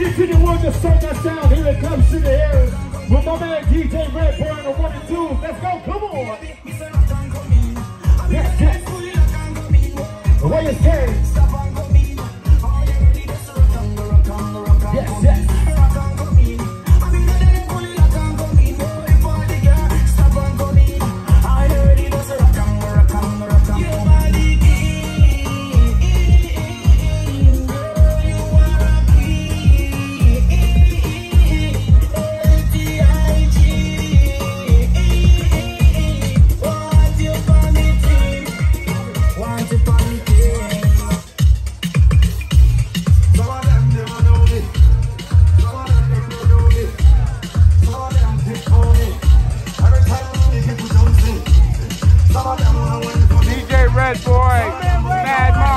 City, the one, just turn that sound. Here it comes to the air. With my man DJ Red Boy on the one and two. Let's go, come on. Yes, yes. The way it's DJ Red Boy, Mad Mike.